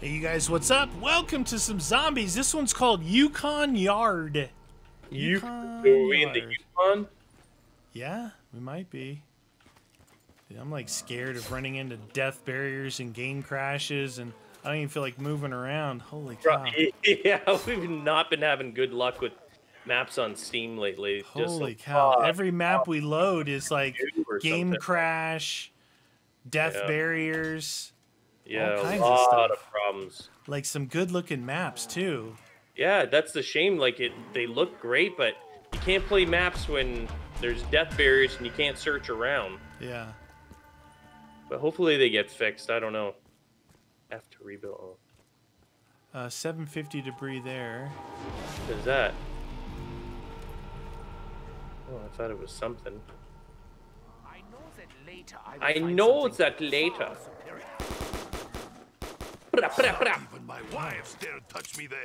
Hey, you guys, what's up? Welcome to some zombies. This one's called Yukon Yard. Yukon are we in the Yukon? Yeah, we might be. Dude, I'm like scared of running into death barriers and game crashes, and I don't even feel like moving around. Holy cow! Yeah, we've not been having good luck with maps on Steam lately. Just Holy like, cow! fuck, Every map we load is like game something. crash, death Yeah. barriers, yeah, kinds a of lot stuff. of problems. like some good-looking maps too. Yeah, that's the shame. Like it, they look great, but you can't play maps when there's death barriers and you can't search around. Yeah. But hopefully they get fixed. I don't know. Have to rebuild. Oh, Uh, 750 debris there. what is that? Oh, I thought it was something. I know that later I, I know that later. Even my wives dare touch me there.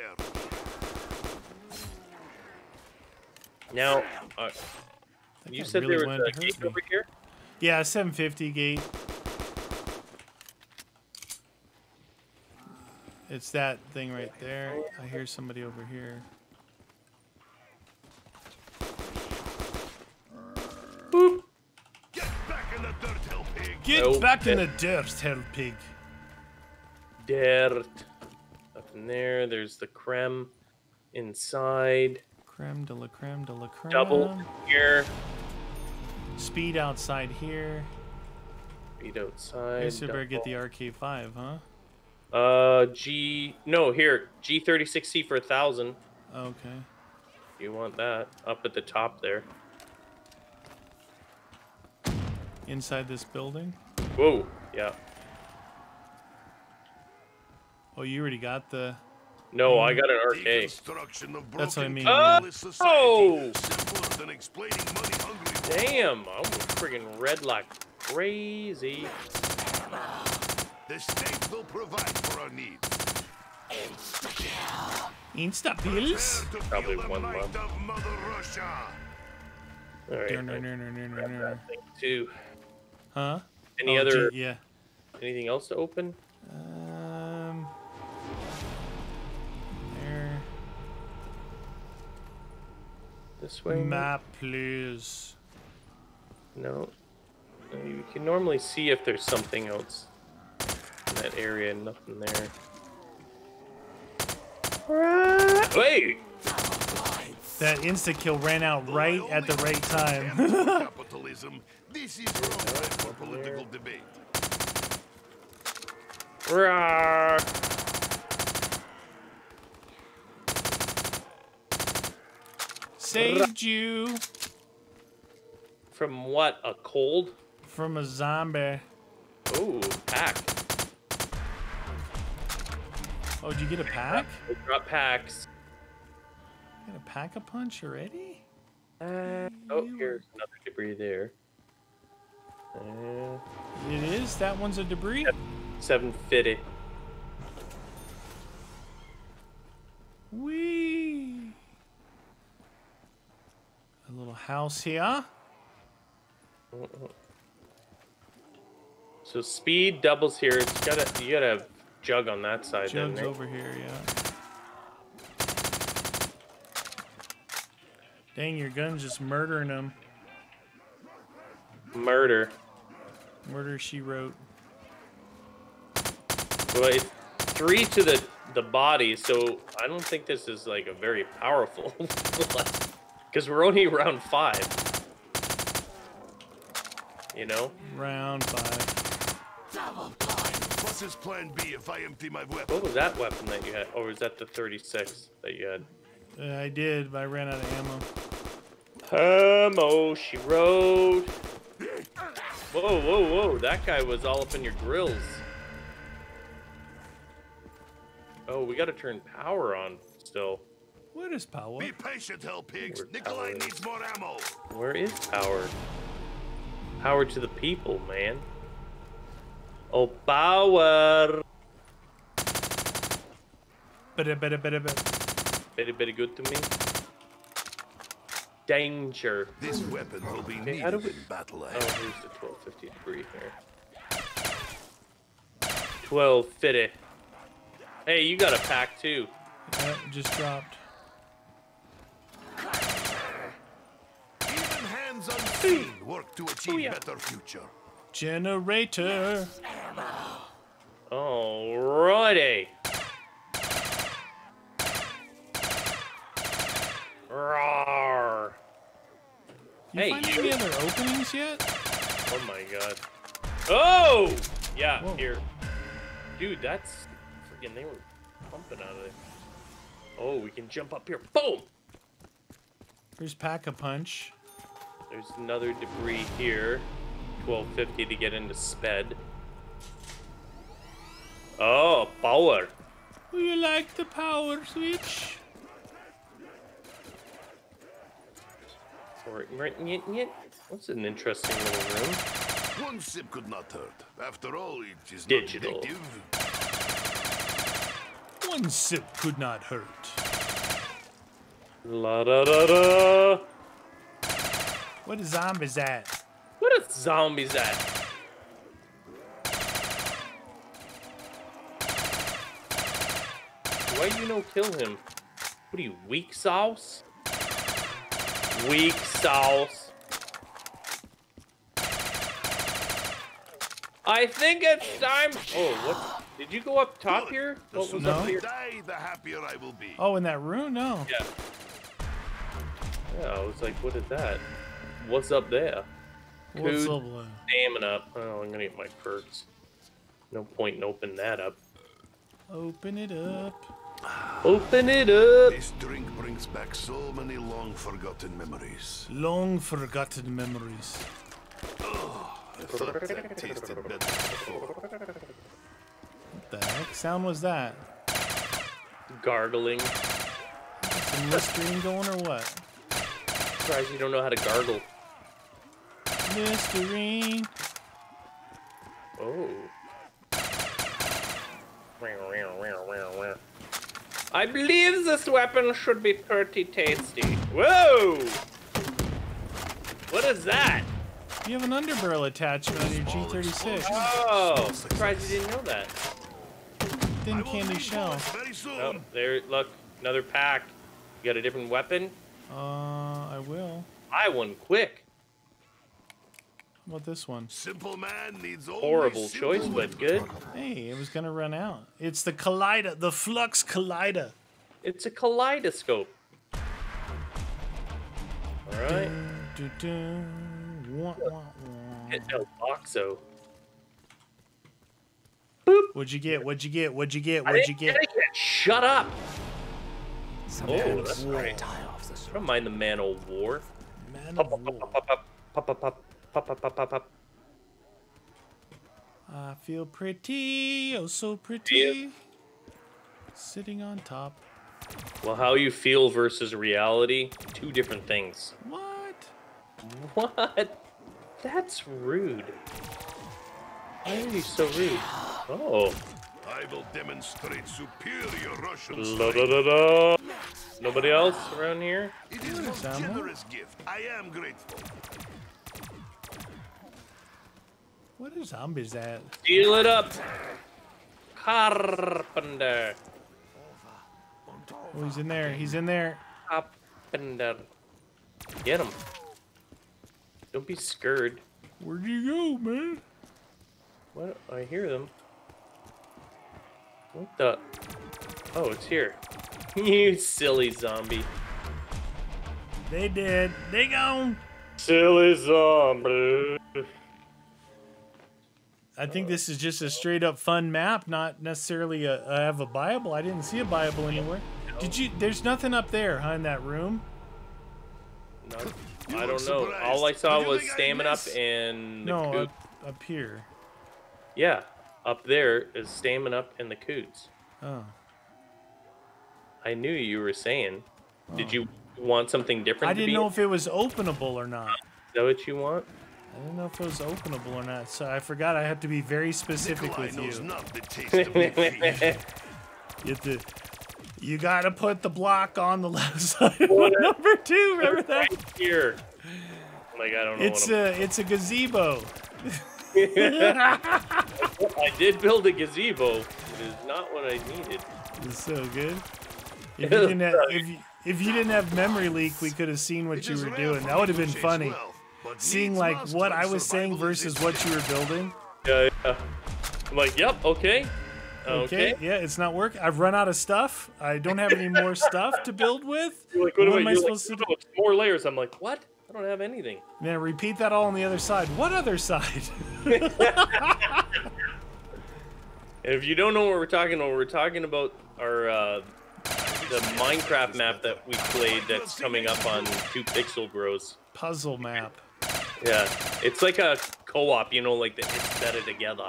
Now, uh, you said really there was a gate me. over here. Yeah, 750 gate. It's that thing right there. I hear somebody over here. Get back in the dirt, hell pig. Get Oh, back in the dirt, hell pig. Dirt. Up in there, there's the creme inside. Creme de la creme de la creme. Double here. Speed outside here. I outside. guess you better get the. RK5, huh? Uh, G. No, here. G36C for a thousand. Okay. You want that up at the top there? Inside this building. Whoa. Yeah. Oh, you already got the. No, I got an RK. Deconstruction of That's what I broken mean. capitalist society. Oh! Simpler than explaining money-hungry Damn, I'm friggin' red like crazy. The state will provide for our needs. Insta pills? Prepare to Probably one might month. of Mother Russia. All right. Ner, ner, I ner, ner, ner, ner, grabbed ner. that thing too. Huh? Any Oh, other? gee, yeah. Anything else to open? Um. This way? Map, please. No. No, You can normally see if there's something else in that area. Nothing there. Wait! That insta kill ran out right at the right time. Capitalism. This is wrong for political debate. Rawr. Saved you From what? A cold? from a zombie. Ooh, pack. Oh, did you get a pack? We got packs. Got a pack a punch already? Uh, oh, here's another debris there. Uh, It is? That one's a debris? 750. Wee. A little house here. So speed doubles here. It's gotta you gotta have jug on that side. then, Jug's right? over here, yeah. Dang, your gun's just murdering them. Murder. Murder, she wrote. Well, it's three to the the body, so I don't think this is like a very powerful. Because we're only round five. You know. Round five. What's his plan B if I empty my weapon? What was that weapon that you had? Or was that the 36 that you had? Uh, I did, but I ran out of ammo. Ammo, she rode. Whoa, whoa, whoa! That guy was all up in your grills. Oh, we got to turn power on still. What is power? Be patient, hell pigs. Word Nikolai power. needs more ammo. Where is power? Power to the people, man. Oh, power! Bada, bada, bada, bada. Very, very good to me. Danger. This weapon will be Okay, how do needed we- in battle Oh, ahead. here's the 1250 degree here. 1250. Hey, you got a pack too. Yep, just dropped. Work to achieve oh, yeah. better future. Generator. Alrighty. Rawr. You Hey, find any other openings yet? Oh my god. Oh! Yeah, Whoa. here. Dude, that's freaking they were pumping out of there. Oh, we can jump up here. Boom! Here's pack a punch. There's another debris here. 1250 to get into sped. Oh, power. Do you like the power switch? Or- What's an interesting little room? One sip could not hurt. After all, it is Digital. not addictive. One sip could not hurt. La da da da. What is zombies at? What is zombies at? Why you no kill him? What are you, weak sauce? Weak sauce. I think it's time. Oh, what? Did you go up top here? What was sooner up here? die, the happier I will be. Oh, in that room? No. Yeah. Yeah, I was like, what is that? What's up there? What's Cool. up, uh, Stamina. Oh, I'm gonna get my perks. No point in opening that up. Open it up. Open it up. This drink brings back so many long forgotten memories. Long forgotten memories. I thought that tasted better before. What the heck sound was that? Gargling. Some Listerine going or what? Surprised you don't know how to gargle. Oh. I believe this weapon should be pretty tasty. Whoa! What is that? You have an underbarrel attachment on your G36. Oh, surprised you didn't know that. Thin candy shell. Oh, there, look, another pack. You got a different weapon? Uh, I will. Buy one quick. How about this one? Simple man needs only Horrible choice, but good. Hey, it was gonna run out. It's the Collider, the Flux Collider. It's a kaleidoscope. All right. Du, du, du. Wah, wah, wah. Hit El Boxo. Boop. What'd you get? What'd you get? What'd you get? I What'd you didn't get? it yet. Shut up. Sometimes Oh, that's Whoa. right. die off the I don't mind the man of war. Man Pop, of pop, war. pop, pop, pop, pop, pop, pop, pop. I feel pretty, oh so pretty. Sitting on top. Well, how you feel versus reality, two different things. What? What? That's rude. Why are you so rude? Oh. I will demonstrate superior Russian La strength. da da da. Nobody else around here? It is most Samo? generous gift. I am grateful. What are zombies at? Deal it up. Carpenter. Oh, he's in there. He's in there. Carpenter. Get him. Don't be scared. Where'd you go, man? What? I hear them. What the? Oh, it's here. you silly zombie. They did. They gone. Silly zombie. I think this is just a straight up fun map, not necessarily a. I have a Bible. I didn't see a Bible anywhere. Did you? There's nothing up there, huh, in that room. No, I don't know. All I saw was think stamina up miss? and the No, coot. up, up here. Yeah, up there is stamina up and the coots. Oh. I knew you were saying. Did oh. you want something different? I didn't be? know if it was openable or not. Is that what you want? I didn't know if it was openable or not. So I forgot I had to be very specific Nikolai with knows you. not the taste of defeat. You have to. You gotta put the block on the left side of number two. Remember that? Right here. Like I don't know. It's what a it's a gazebo. I'm- did build a gazebo. It is not what I needed. It's so good. If you didn't have, if you, if you didn't have memory leak, we could have seen what It you were doing. That would have been funny. wealth, but Seeing like what I was saying versus what you were building. Yeah, yeah. I'm like, yep, okay. Okay. Okay. Yeah, it's not working. I've run out of stuff. I don't have any more stuff to build with. You're like, what, What am am I I supposed like, to "No, more layers. I'm like, what? I don't have anything. Then repeat that all on the other side. What other side? And if you don't know what we're talking about, we're talking about our uh, the Minecraft map that we played that's coming up on Two Pixel Bros. Puzzle map. Yeah, it's like a co-op, you know, like the, it's better together.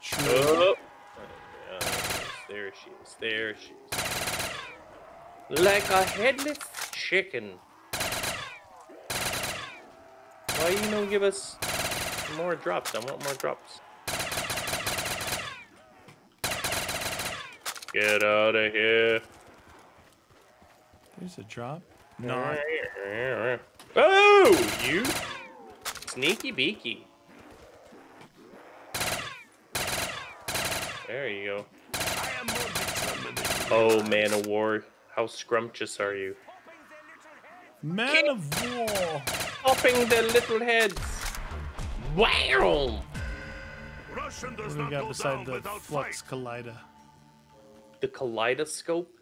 True. Oh. oh, yeah, there she is. There she is. Like a headless chicken. Why you don't give us more drops? I want more drops. Get out of here. There's a drop. Not. Oh, you sneaky beaky. There you go. I am more determined than you Oh, man of war. How scrumptious are you? Man of War. Popping the little heads. Wow! Russian What do we got beside the Flux fight. Collider? The kaleidoscope?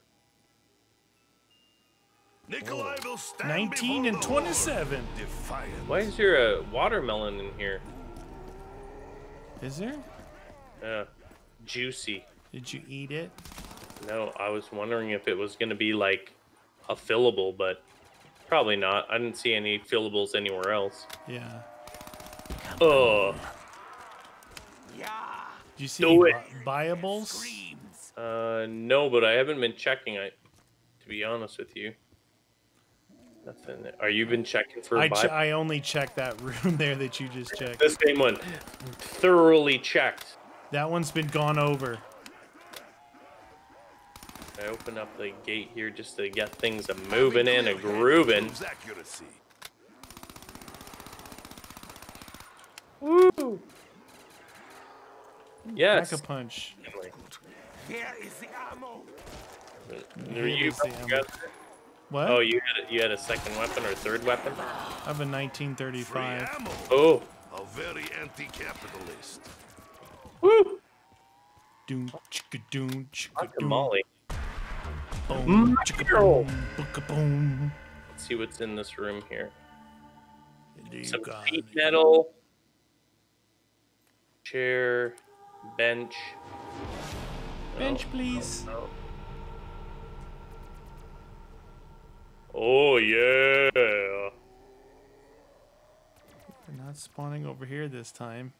Nikolai will stand 19 and 27. Defiant. Why is there a watermelon in here? Is there? Uh, juicy. Did you eat it? No, I was wondering if it was gonna be like a fillable, but probably not. I didn't see any fillables anywhere else. Yeah. Oh, Did you see Do any it. bu- buyables? uh, no, but I haven't been checking. I, to be honest with you, nothing. Are you been checking for? I, ch- I only checked that room there that you just checked. the same one, thoroughly checked. That one's been gone over. I open up the gate here just to get things a moving and a grooving. Accuracy. Woo! Yes. Pack a punch. Here is the ammo. Were Here you, is the you ammo. got- What? oh, you had a, you had a second weapon or third weapon? I have a 1935. Oh, A very anti-capitalist. woo! Doom, chicka doom, chicka doom, Molly. boom, mm, chicka Meryl. boom, booka boom. Let's see what's in this room here. You Some sheet metal, chair, bench. Bench, No, please. no. Oh yeah. They're not spawning over here this time.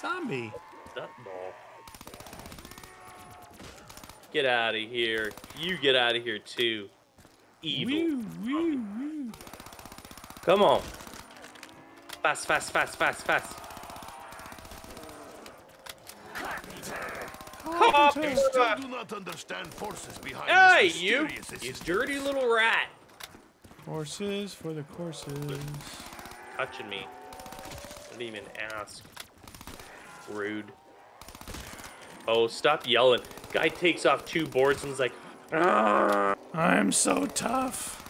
Zombie. Nut ball. Get out of here. You get out of here too. Evil. Woo, woo, woo. Come on. Fast, fast, fast, fast, fast. I Carpenter. still do not understand forces behind Hey, this you! mysterious You assistant. dirty little rat. Horses for the courses. Touching me. Didn't even ask. Rude. Oh, stop yelling. Guy takes off two boards and is like, "Ah." I'm so tough.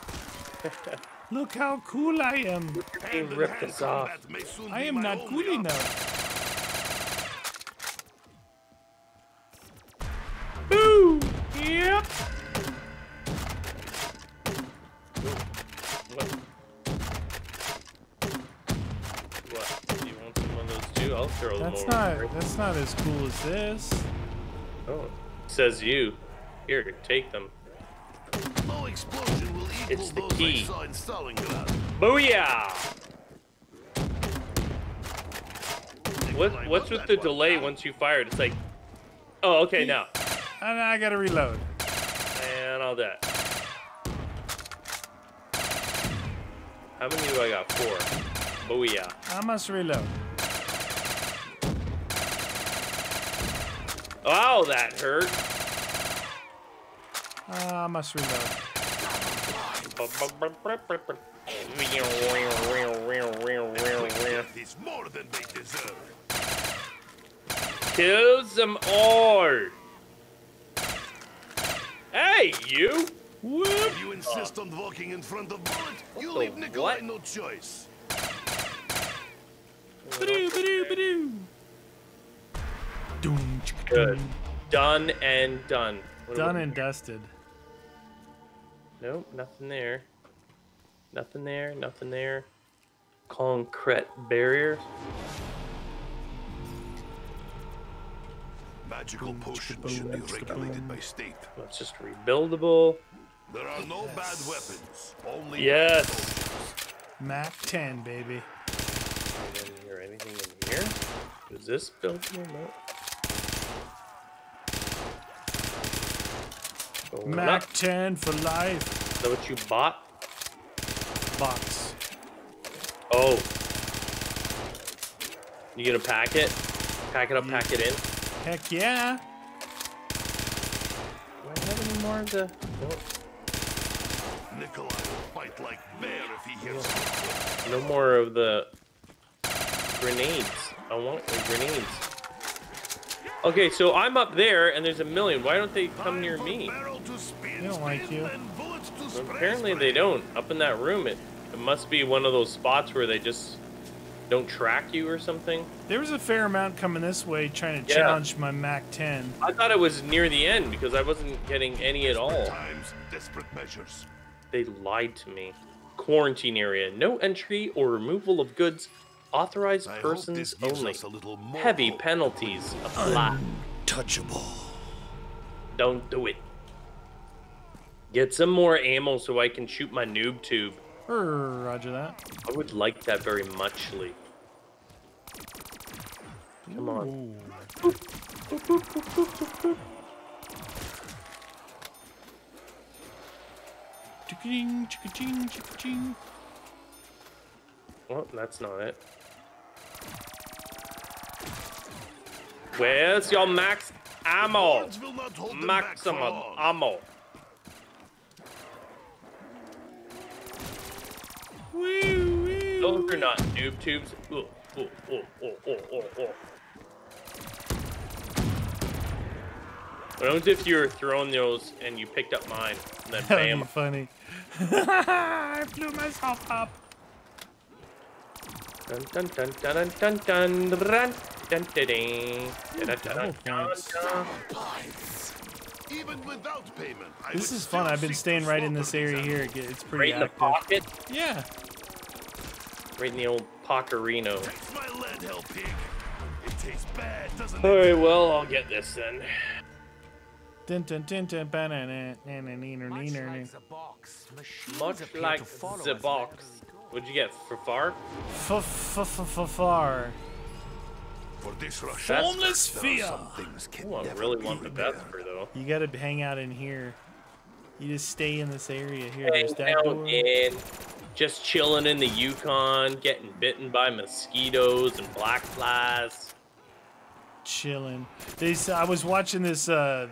Look how cool I am. He Hand in ripped hand us off. combat may soon I am not only cool enough. Those too? Them That's over. not that's not as cool as this. Oh, says you. Here, to take them. No explosion will equal It's the those key. I saw in Stalingrad. Booyah! What, what's with the delay once you fired? It's like, oh, okay, now. And I gotta reload. And all that. How many do I got? Four. Booyah. I must reload. Oh, that hurt. I must reload. It's more than they deserve. Kill some ore. Hey, you! Whoop. You insist on walking in front of Bullet, you the leave Nikolai what? no choice. Ba-doo, ba-doo, ba-doo. Doom, Good. Done and done. What Done about- and dusted. Nope, nothing there. Nothing there, nothing there. Concrete barrier. Magical potions should be regulated by state. That's just rebuildable. There are no bad weapons, only Yes. Mac 10, baby. Anything in here? Anything in here? Is this built here? No. Mac not- 10 for life. Is that what you bought? Box. Oh. You gonna pack it? Pack it up, pack it in? Heck yeah. Do I have any more of the... Oh, Nikolai will fight like bear if he hears it. no more of the grenades. I want the grenades. Okay, so I'm up there and there's a million. Why don't they come near me? Barrel to spin, They don't like you. and bullets to spray, Apparently they don't. Up in that room, it, it must be one of those spots where they just don't track you or something. There was a fair amount coming this way trying to Yeah. challenge my Mac 10. I thought it was near the end because I wasn't getting any at all. Times, desperate measures. They lied to me. Quarantine area. No entry or removal of goods. Authorized I persons only. a little more Heavy hope. penalties apply. Touchable. Don't do it. Get some more ammo so I can shoot my noob tube. Er, roger that. I would like that very muchly. Come on. Ooh. Chicka-ding, chicka-ching, chicka-ching. Well, that's not it. Where's your max ammo? Words will not hold them back for Maximum long. ammo. Woo, woo. Those are not noob tubes. Ooh, ooh, ooh, ooh, ooh, ooh, ooh. What happens if you were throwing those and you picked up mine and then That bam? be funny. I blew myself up. Dun dun dun dun dun dun dun dun dun dun dun dun dun dun points. dun. Even without payment, I this is fun. I've been staying right in this area here. It's pretty active. Right in the pocket? Yeah. Right in the old Pocarino. Alright, well, I'll get this then. Dun, dun, dun, dun, banana, nana, neener, neener, Much like the box. Much like the box. What'd you get? For far? For far. Formless there are fear. some things can Oh, I really be want the repaired. Vesper though. You gotta hang out in here. You just stay in this area here. Hang that out door. in, just chilling in the Yukon, getting bitten by mosquitoes and black flies. chilling. They, s- I was watching this uh,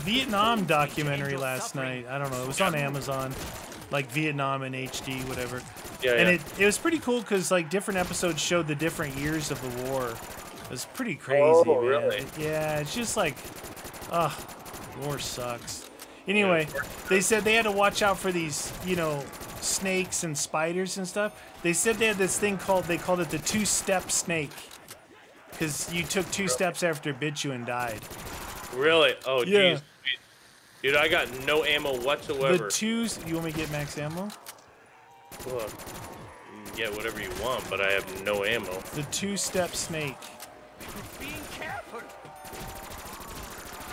Vietnam documentary last night. I don't know. It was on Amazon, like Vietnam in HD, whatever. Yeah, and yeah. it, it was pretty cool because like different episodes showed the different years of the war. It was pretty crazy, Oh, man. really? Yeah, it's just like, ugh, war sucks. Anyway, they said they had to watch out for these, you know, snakes and spiders and stuff. They said they had this thing called they called it the two-step snake because you took two steps after it bit you and died. Really? Oh, Yeah. Dude, I got no ammo whatsoever. The twos. You want me to get max ammo? Ugh. Mm, Yeah, whatever you want, but I have no ammo. The two-step snake. Being careful.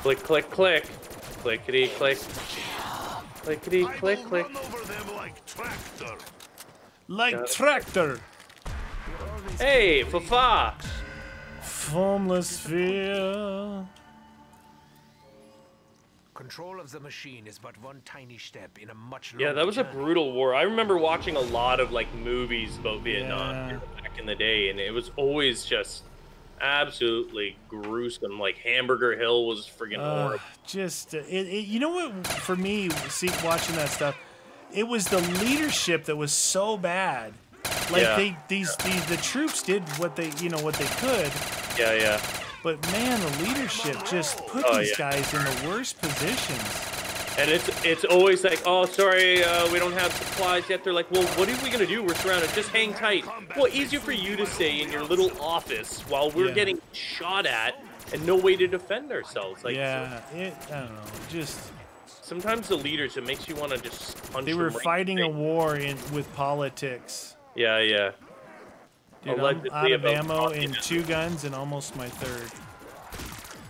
Click, click, click. Clickety, click. Clickety, I click, will click. run over them like tractor. Like Yeah. tractor. Hey, Fafa! Formless fear. Control of the machine is but one tiny step in a much Yeah, that was a brutal war. I remember watching a lot of like movies about Vietnam Yeah. back in the day, and it was always just absolutely gruesome. Like Hamburger Hill was friggin' Uh, horrible. just uh, it, it, you know what? For me, see, watching that stuff, it was the leadership that was so bad. Like Yeah. they these the, the troops did what they you know what they could, Yeah, yeah. but man, the leadership just put Oh, these yeah. guys in the worst positions. And it's it's always like, oh, sorry, uh, we don't have supplies yet. They're like, well, what are we gonna do? We're surrounded. Just hang tight. Well, easier for you to say in your little office while we're Yeah. getting shot at and no way to defend ourselves. Like, yeah, it I don't know, just sometimes the leaders, it makes you want to just punch. they were right in fighting a war in with politics. Yeah, yeah. Dude, I'm out of ammo in two guns and almost my third.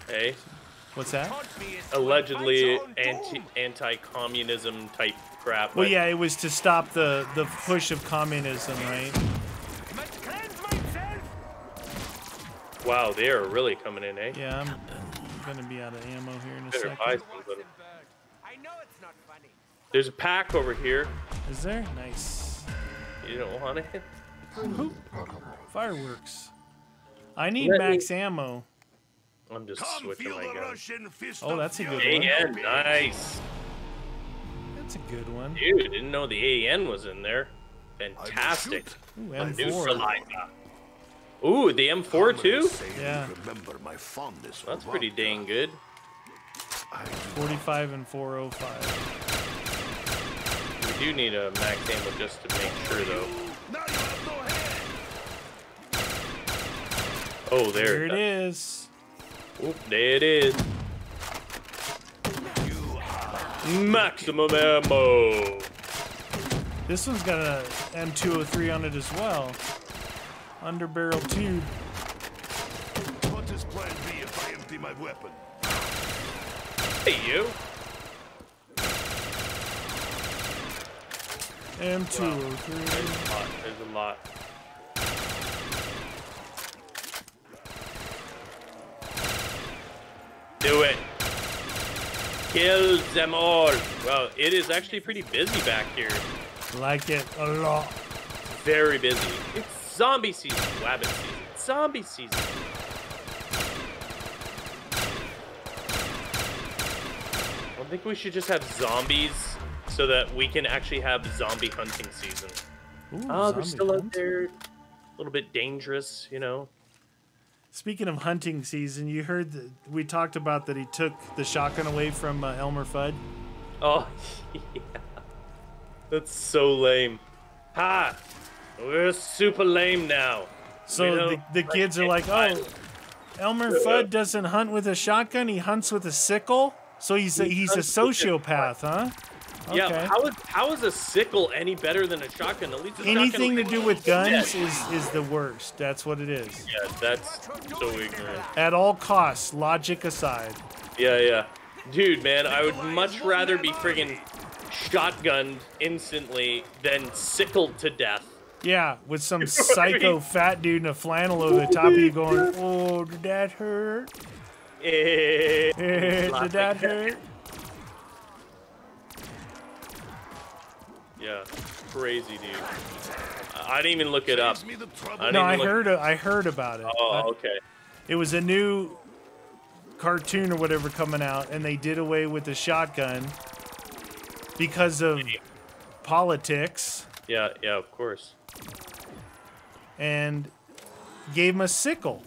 Hey, What's that? allegedly anti anti-communism type crap. Well, yeah, it was to stop the the push of communism, right? Wow, they are really coming in, eh? Yeah, I'm gonna be out of ammo here in a Better second. some, I know it's not funny. There's a pack over here. Is there? Nice. You don't want it? Fireworks. I need Let me- max ammo. I'm just Come switching feel my the gun. Russian fist Oh, that's a good fury. one. AN, nice. That's a good one. Dude, didn't know the AN was in there. Fantastic. shoot. Ooh, New M4. Ooh, the M4 too? Yeah. Remember my fondness for That's pretty dang good. 45 and 405. We do need a max ammo just to make sure though. Now you have no head. Oh, there, There it is. Oop, there it is. Maximum ammo. This one's got a M203 on it as well. Under barrel tube. What is plan B if I empty my weapon? Hey, you. M203. There's a lot. There's a lot. Do it. Kill them all. Wow, it is actually pretty busy back here. Like it a lot. Very busy. It's zombie season. Wabbit season. Zombie season. I think we should just have zombies so that we can actually have zombie hunting season. Ooh, ah, Oh, they're zombie still out there. A little bit dangerous, you know. Speaking of hunting season, you heard that we talked about that he took the shotgun away from uh, Elmer Fudd. Oh, yeah. That's so lame. Ha! We're super lame now. So the, the kids are like, oh, Elmer Fudd doesn't hunt with a shotgun; he hunts with a sickle. So he's a, he's a hunts with a sociopath, huh? Yeah, how is how is a sickle any better than a shotgun? At least a Anything to do with guns is is the worst. That's what it is. Yeah, that's so ignorant. At all costs, logic aside. Yeah, yeah. Dude, man, I would much rather be friggin' shotgunned instantly than sickled to death. Yeah, with some psycho fat dude in a flannel over the top of you going, "Oh, did that hurt? Eh, did that hurt?" Yeah, crazy, dude. I I didn't even look it up. Saves me the trouble. I No, I heard I heard about it. Oh, okay. It was a new cartoon or whatever coming out, and they did away with the shotgun because of politics Yeah, yeah, of course. and gave him a sickle.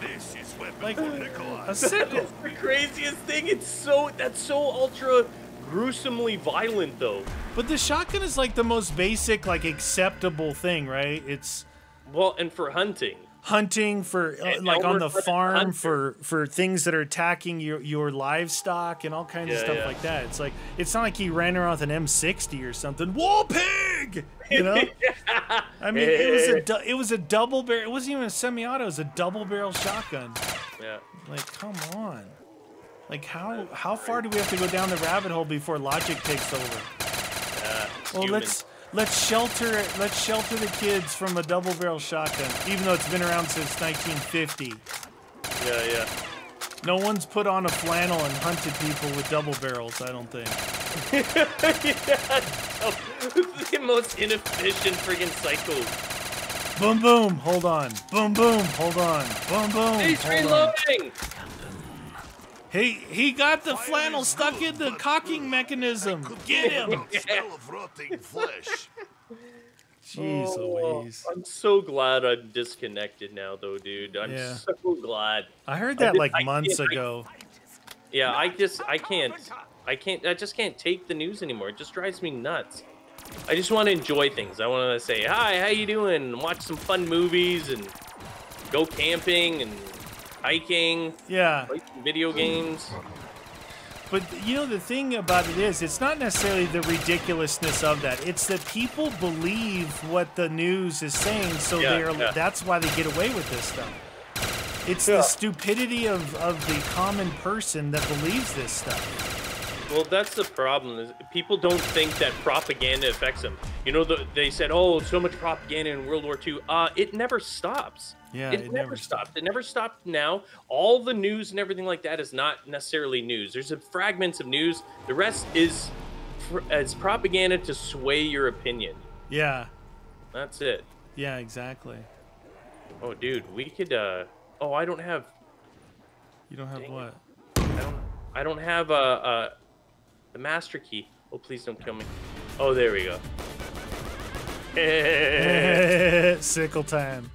This Like a sickle. the craziest thing. It's so that's so ultra gruesomely violent, though. But the shotgun is like the most basic, like acceptable thing, right? It's Well, and for hunting. hunting for uh, like on the Fudd is a farm hunter. for for things that are attacking your your livestock and all kinds of stuff yeah. like that. It's like it's not like he ran around with an M60 or something. Whoa, pig! You know? I mean, it was a du- it was a double barrel. It wasn't even a semi-auto. It was a double barrel shotgun. Yeah. Like, come on. Like, how how far do we have to go down the rabbit hole before logic takes over? Uh, yeah. Well, human. let's let's shelter let's shelter the kids from a double barrel shotgun, even though it's been around since 1950. Yeah, yeah. No one's put on a flannel and hunted people with double barrels. I don't think. yeah, the most inefficient friggin' cycle. Boom boom. Hold on. Boom boom. Hold on. Boom boom. He's Hold on. Reloading. He he got the flannel stuck in the cocking mechanism. Get him! Smell of rotting flesh. Jeez Oh, Louise. I'm so glad I'm disconnected now, though, dude. I'm Yeah. so glad. I heard I that did- like I months can't- I- ago. Yeah, I just I can't I can't I just can't take the news anymore. It just drives me nuts. I just want to enjoy things. I want to say, "Hi, how you doing?" Watch some fun movies and go camping and hiking, Yeah. video games. But you know the thing about it is, it's not necessarily the ridiculousness of that. It's that people believe what the news is saying, so Yeah, they're yeah. that's why they get away with this stuff. It's Yeah. the stupidity of, of the common person that believes this stuff. Well, that's the problem. Is people don't think that propaganda affects them. You know, the, they said, "Oh, so much propaganda in World War II." Uh, it never stops. Yeah, it, it never, never stopped. It never stopped. Now, all the news and everything like that is not necessarily news. There's a fragments of news. The rest is is propaganda to sway your opinion. Yeah, That's it. yeah, exactly. Oh, dude, we could. uh Oh, I don't have. You don't have Dang it. what? I don't. I don't have uh, uh the master key. Oh, please don't kill me. Oh, there we go. Sickle time.